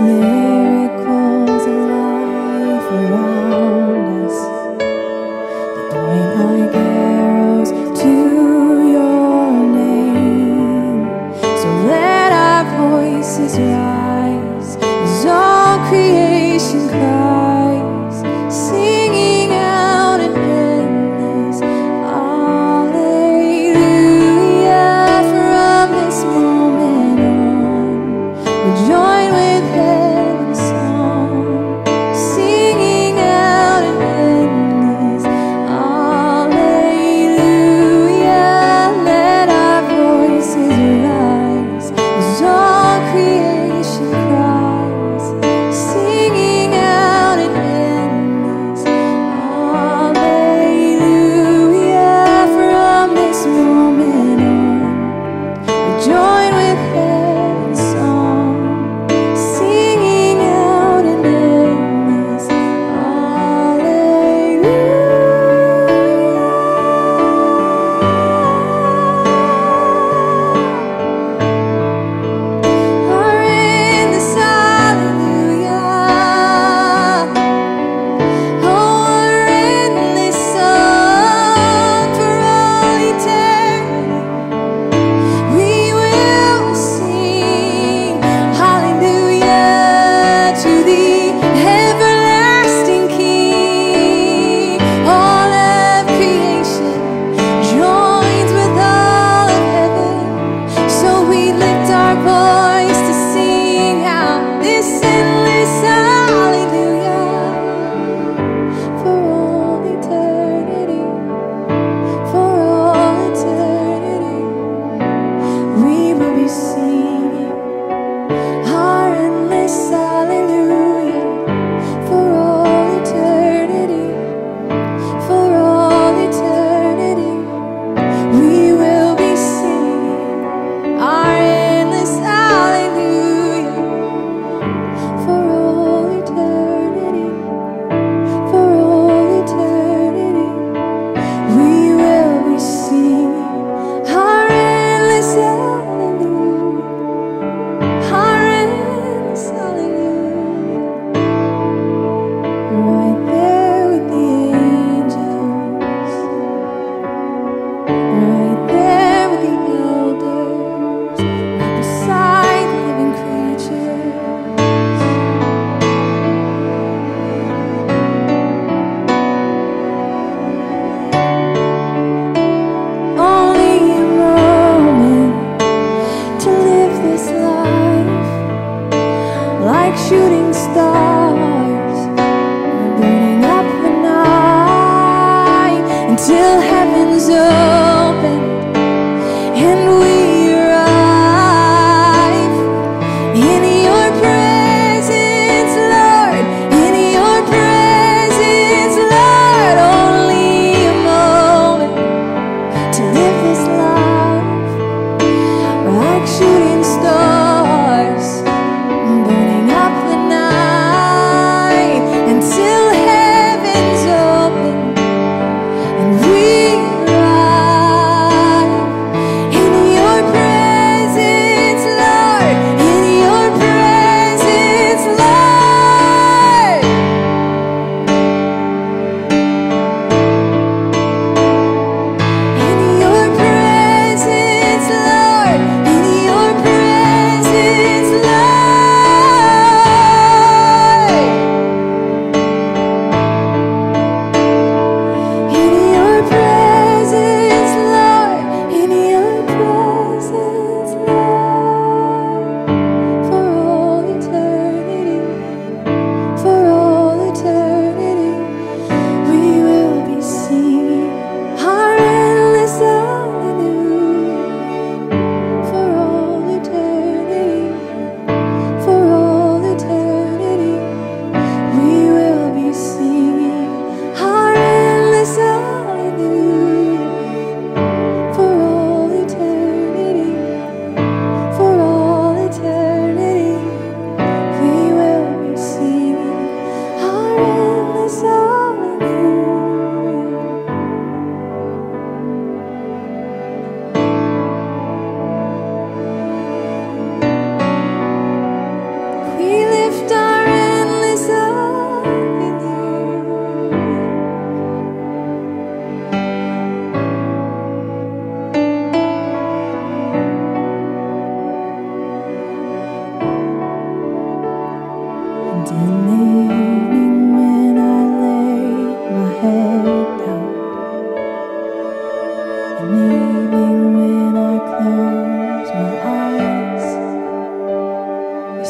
open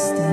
understand.